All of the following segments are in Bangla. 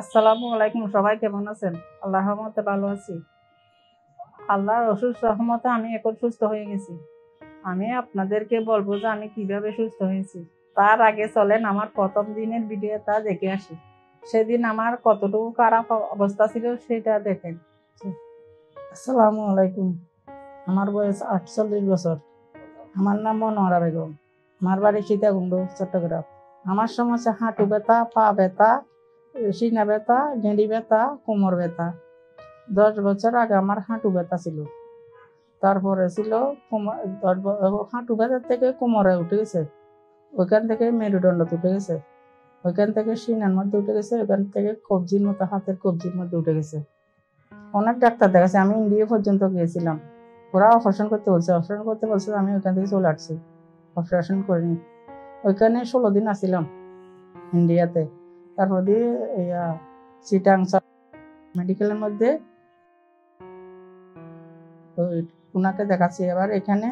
আসসালামু আলাইকুম, সবাই কেমন আছেন? আল্লাহ রহমতে ভালো আছি। আল্লাহর অসুস্থ রহমতে আমি এখন সুস্থ হয়ে গেছি। আমি আপনাদেরকে বলব যে আমি কীভাবে সুস্থ হয়েছি। তার আগে চলেন আমার প্রথম দিনের ভিডিও তা দেখে আসি। সেদিন আমার কতটুকু খারাপ অবস্থা ছিল সেটা দেখেন। আসসালামু আলাইকুম। আমার বয়স আটচল্লিশ বছর। আমার নাম মনোহরা বেগম। আমার বাড়ি সীতাকুণ্ড, চট্টগ্রাম। আমার সমস্যা হাঁটু ব্যথা, পা ব্যথা সিনা ব্যথা, গেঁড়ি ব্যথা, কোমর ব্যথা। দশ বছর আগে আমার হাঁটু ব্যথা ছিল। তারপরে ছিল কোমর, দশ হাঁটু ব্যথার থেকে কোমরে উঠে গেছে। ওইখান থেকে মেরুদণ্ড উঠে গেছে। ওইখান থেকে সিনার মধ্যে উঠে গেছে, ওইখান থেকে কবজির মতো, হাতের কবজির মধ্যে উঠে গেছে। অনেক ডাক্তার দেখাচ্ছে, আমি ইন্ডিয়া পর্যন্ত গিয়েছিলাম। ওরা অপারেশন করতে বলছে, অপারেশন করতে বলছে, আমি ওইখান থেকে চলে আসছি। অপারেশন করিনি। ওইখানে ষোলো দিন আসছিলাম ইন্ডিয়াতে। তারপর দিয়ে ইয়া মেডিকেলের মধ্যে। ওনাকে দেখাচ্ছি এবার এখানে।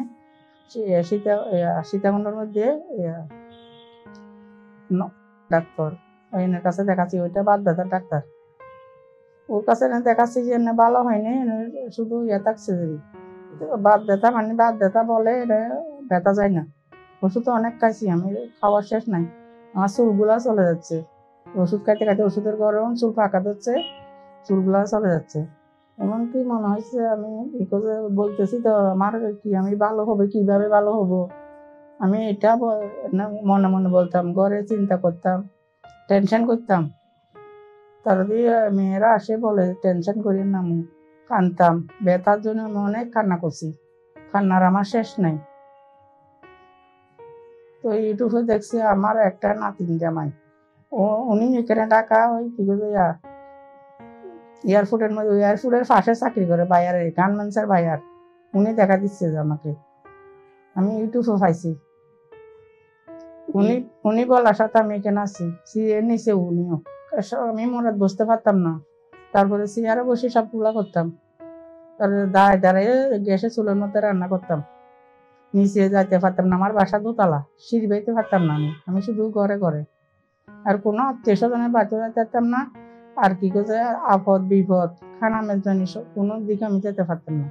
সীতা মধ্যে ডাক্তার। ওইনার কাছে দেখাচ্ছি, ওইটা বাদ ব্যথার ডাক্তার। ওর কাছে দেখাচ্ছি যে এনে ভালো হয়নি শুধু ইয়ে থাকছে যদি বাদ ব্যথা মানে বাদ ব্যথা বলে ব্যথা যায় না। ওষুধ অনেক খাইছি, আমি খাওয়ার শেষ নাই। আমার চুলগুলা চলে যাচ্ছে। ওষুধ খাইতে খাইতে ওষুধের গরম, চুল পাকা দিচ্ছে চুলগুলা চলে যাচ্ছে। এমনকি মনে হয়েছে আমি বলতেছি তো, আমার কি আমি ভালো হবে? কীভাবে ভালো হব? আমি এটা মনে মনে বলতাম, ঘরে চিন্তা করতাম টেনশন করতাম। তার দিয়ে মেয়েরা আসে বলে টেনশন করি না আমি। কানতাম। ব্যথার জন্য আমি অনেক কান্না করছি। কান্নার আমার শেষ নাই। তো ইউটিউবে দেখছি আমার একটা নাতিন জামাই। উনি এখানে ঢাকা ওই কি ইয়া এয়ারপোর্টের মধ্যে এয়ারপোর্টের পাশে চাকরি করে বায়ারে গার্মেন্টসের বায়ার উনি দেখা দিচ্ছে যে আমাকে। আমি ইউটিউবে পাইছি। উনি উনি বলার সাথে আমি এখানে আছি। সিএ নিচে উনিও। আমি মরাত বসতে পারতাম না। তারপরে চেয়ারে বসে সব সবগুলা করতাম। তারপরে দাঁড়ায় দাঁড়ায় গ্যাসে চুলের মধ্যে রান্না করতাম। নিচে যাইতে পারতাম না, আমার বাসা দোতলা। সিঁড়ি বাইতে পারতাম না আমি। আমি শুধু ঘরে ঘরে। আর কোনো আত্মীয় স্বজনের বাড়িতে যেতে পারতাম না। আর কি করছে আপদ, বিপদ খানা মেজবানি সব কোনো দিকে আমি যেতে পারতাম না।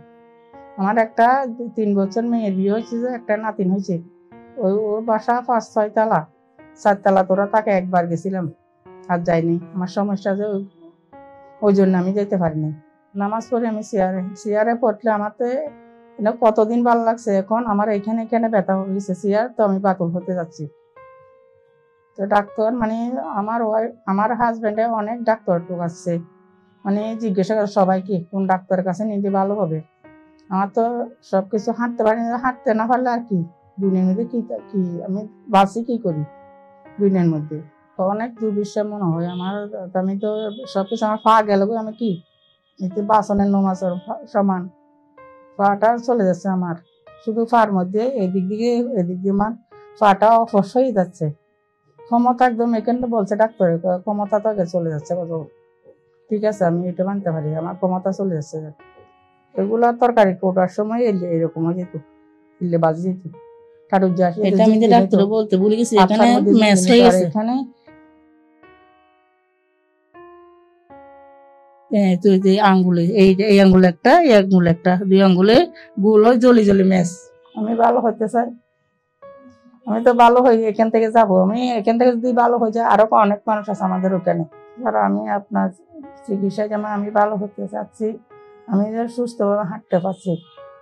আমার একটা তিন বছর মেয়ের বিয়ে হয়েছে যে, একটা নাতিন হয়েছে। ওই ওর বাসা পাঁচ, ছয় তালা। চারতলা তোরা তাকে একবার গেছিলাম। আর যাইনি। আমার সমস্যা যে ওই- জন্য আমি যেতে পারিনি। নামাজ পড়ে আমি চেয়ারে চেয়ারে পড়লে আমাতে এটা কতদিন ভালো লাগছে? এখন আমার এখানে এখানে ব্যথা হয়ে গেছে চেয়ার তো আমি বাতুল হতে যাচ্ছি। তো ডাক্তার মানে আমার আমার হাজবেন্ডে অনেক ডাক্তার ঢুকাচ্ছে মানে জিজ্ঞাসা করে সবাইকে কোন ডাক্তারের কাছে নিতে ভালো হবে? আমার তো সব কিছু হাঁটতে পারি হাঁটতে না পারলে আর কি? দুনিয়ার মধ্যে কি কি, আমি বাসি কি করি? দুনিয়ার মধ্যে। তো অনেক দুর্বিশ্বাস মনে হয় আমার আমি তো সব কিছু আমার পা গেল আমি কি? এতে বাসনের নমাজের সমান। পাটা চলে যাচ্ছে আমার। শুধু পার মধ্যে, এদিক দিকে এদিক দিয়ে আমার পাটা অফস হয়ে যাচ্ছে। ক্ষমতা একদম এখানে বলছে ডাক্তার ক্ষমতা তো আগে চলে যাচ্ছে কত? ঠিক আছে আমি এটা মানতে পারি আমার ক্ষমতা চলে যাচ্ছে। এগুলা তরকারি কোটার সময় এলে এরকম হয়ে যেত এলে বাজি যেত। কারও যা এটা আমি ডাক্তার বলতে ভুলে গেছি এখানে ম্যাচ হয়ে গেছে। এখানে তো যে আঙ্গুলে এই এই আঙ্গুলে একটা এই আঙ্গুলে একটা দুই আঙ্গুলে গোল জলি জলি ম্যাচ আমি ভালো হতে চাই। আমি তো ভালো হই এখান থেকে যাব। আমি এখান থেকে যদি ভালো হয়ে যায়, আরও অনেক মানুষ আছে আমাদের ওখানে। আর আমি আপনার চিকিৎসায় যেমন আমি ভালো হতে চাচ্ছি, আমি সুস্থভাবে হাঁটতে পারছি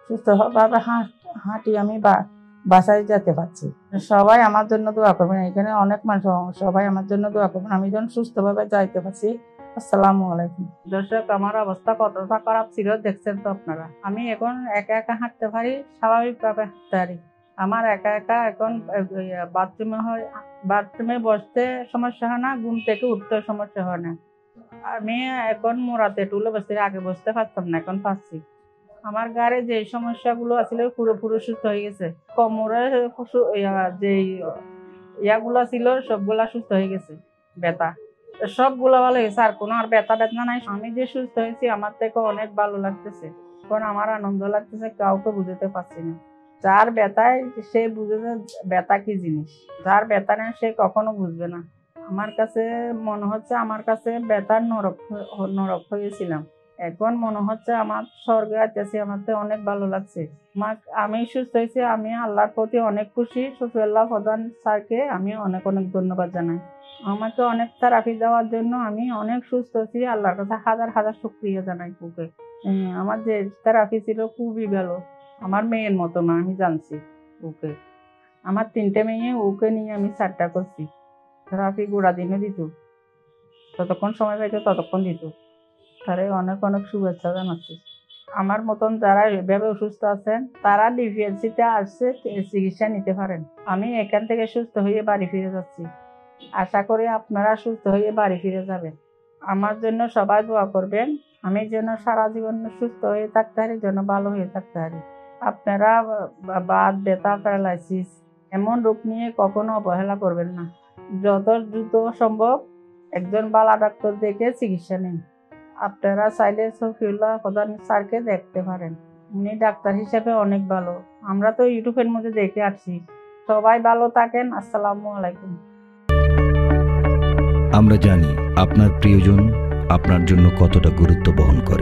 সুস্থভাবে হাঁট আমি বা- বাসায় যেতে পারছি। সবাই আমার জন্য দোয়া করবেন। এখানে অনেক মানুষ, সবাই আমার জন্য দোয়া করবেন। আমি যেন সুস্থভাবে যাইতে পারছি। আসসালামু আলাইকুম। দর্শক, আমার অবস্থা কতটা খারাপ ছিল দেখছেন তো আপনারা। আমি এখন একা একা হাঁটতে পারি, স্বাভাবিকভাবে হাঁটতে পারি। আমার একা একা এখন বাথরুমে হয় বাথরুমে বসতে সমস্যা হয় না ঘুম থেকে উঠতে সমস্যা হয় না। আমি এখন মোড়াতে টুলে বসতে আগে বসতে পারতাম না এখন পাচ্ছি আমার গাড়ে যে সমস্যাগুলো আছিল পুরোপুরি সুস্থ হয়ে গেছে। কোমরে ইয়া- যে ইয়াগুলো ছিল সবগুলা সুস্থ হয়ে গেছে ব্যথা। সবগুলো ভালো হয়েছে আর কোনো আর ব্যথা বেদনা নাই। আমি যে সুস্থ হয়েছি আমার থেকে অনেক ভালো লাগতেছে। কারণ আমার আনন্দ লাগতেছে কাউকে বুঝতে পারছি না। যার ব্যথায় সে বুঝে যে ব্যথা কি জিনিস। যার ব্যথা নেই সে কখনো বুঝবে না। আমার কাছে মনে হচ্ছে আমার কাছে বেতার নরক নরক হয়েছিলাম এখন মনে হচ্ছে আমার স্বর্গে আইতেছি আমার তো অনেক ভালো লাগছে। আমি সুস্থ হয়েছি আমি আল্লাহর প্রতি অনেক খুশি। শফিউল্লাহ প্রধান স্যারকে আমি অনেক অনেক ধন্যবাদ জানাই। আমাকে অনেক থেরাপি দেওয়ার জন্য আমি অনেক সুস্থ হয়েছি আল্লাহর কাছে হাজার হাজার শুক্রিয়া জানাই উম, আমার যে থেরাপি ছিল খুবই ভালো। আমার মেয়ের মতো না, আমি জানছি ওকে। আমার তিনটে মেয়ে, ওকে নিয়ে আমি চারটা করছি। থেরাপি গোড়া দিনও দিত যতক্ষণ সময় পাইতো ততক্ষণ দিত। তারে অনেক অনেক শুভেচ্ছা জানাচ্ছি। আমার মতন যারা এভাবে অসুস্থ আছেন, তারা ডিপিএলসিতে আসছে, চিকিৎসা নিতে পারেন। আমি এখান থেকে সুস্থ হয়ে বাড়ি ফিরে যাচ্ছি। আশা করি আপনারা সুস্থ হয়ে বাড়ি ফিরে যাবেন। আমার জন্য সবাই দোয়া করবেন, আমি যেন সারা জীবন সুস্থ হয়ে থাকতে পারি, যেন ভালো হয়ে থাকতে পারি। আপনারা বাদ, বাত, প্যারালাইসিস এমন রোগ নিয়ে কখনো অবহেলা করবেন না। যত দ্রুত সম্ভব একজন বালা ডাক্তার দেখে চিকিৎসা নিন। আপনারা চাইলে সফিউল্লাহ প্রধান স্যারকে দেখতে পারেন। উনি ডাক্তার হিসেবে অনেক ভালো। আমরা তো ইউটিউবের মধ্যে দেখে আসছি। সবাই ভালো থাকেন। আসসালামু আলাইকুম। আমরা জানি আপনার প্রিয়জন আপনার জন্য কতটা গুরুত্ব বহন করে।